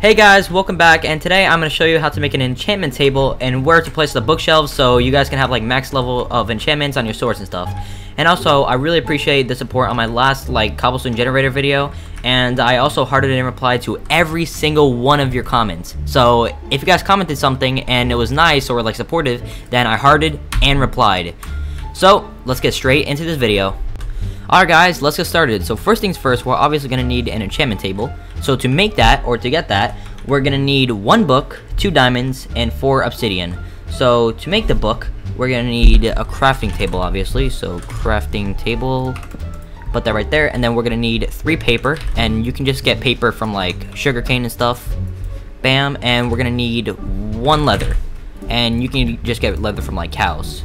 Hey guys, welcome back, and today I'm going to show you how to make an enchantment table and where to place the bookshelves so you guys can have like max level of enchantments on your swords and stuff. And also, I really appreciate the support on my last like cobblestone generator video, and I also hearted and replied to every single one of your comments. So if you guys commented something and it was nice or like supportive, then I hearted and replied. So let's get straight into this video. Alright guys, let's get started. So first things first, we're obviously going to need an enchantment table. So to make that, or to get that, we're going to need one book, two diamonds, and four obsidian. So to make the book, we're going to need a crafting table, obviously. So crafting table, put that right there. And then we're going to need three paper, and you can just get paper from like sugarcane and stuff. Bam, and we're going to need one leather. And you can just get leather from like cows.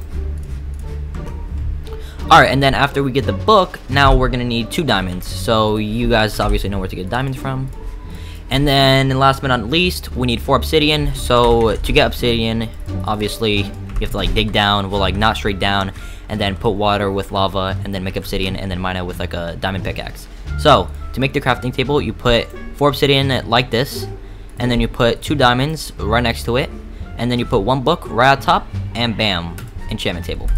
Alright, and then after we get the book, now we're to need two diamonds. So you guys obviously know where to get diamonds from. And then last but not least, we need four obsidian. So to get obsidian, obviously you have to like dig down, well like not straight down, and then put water with lava, and then make obsidian, and then mine it with like a diamond pickaxe. So to make the crafting table, you put four obsidian like this, and then you put two diamonds right next to it, and then you put one book right on top, and bam, enchantment table.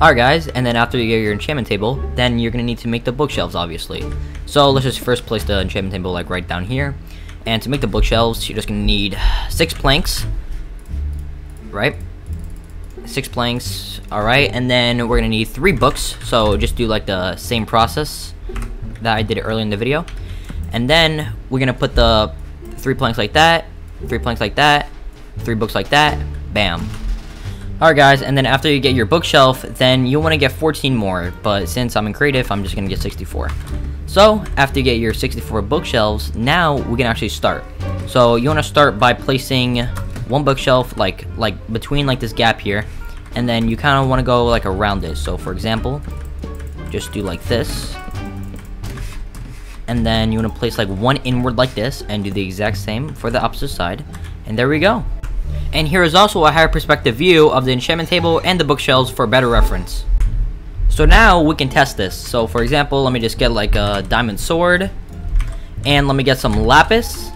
Alright guys, and then after you get your enchantment table, then you're going to need to make the bookshelves obviously. So let's just first place the enchantment table like right down here. And to make the bookshelves, you're just going to need six planks. Right? Six planks, alright, and then we're going to need three books, so just do like the same process that I did earlier in the video. And then we're going to put the three planks like that, three planks like that, three books like that, bam. Alright guys, and then after you get your bookshelf, then you want to get 14 more, but since I'm in creative, I'm just going to get 64. So, after you get your 64 bookshelves, now we can actually start. So, you want to start by placing one bookshelf, like, like between like this gap here, and then you kind of want to go like around it. So, for example, just do like this. And then you want to place like one inward like this, and do the exact same for the opposite side. And there we go. And here is also a higher perspective view of the enchantment table and the bookshelves for better reference. So now we can test this. So for example, let me just get like a diamond sword. And let me get some lapis.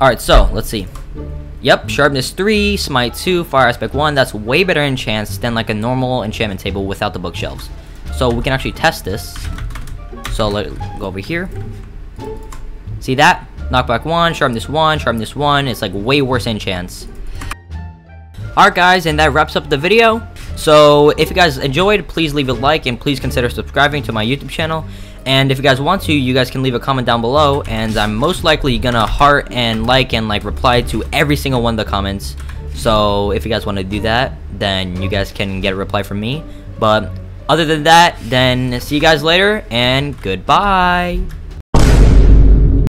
Alright, so let's see. Yep, sharpness 3, smite 2, fire aspect 1. That's way better enchants than like a normal enchantment table without the bookshelves. So we can actually test this. So let go over here. See that? Knockback 1, Sharpness 1, Sharpness 1. It's like way worse enchants. Alright guys, and that wraps up the video. So if you guys enjoyed, please leave a like and please consider subscribing to my YouTube channel. And if you guys want to, you guys can leave a comment down below and I'm most likely gonna heart and like and like reply to every single one of the comments. So if you guys want to do that, then you guys can get a reply from me. But other than that, then see you guys later and goodbye.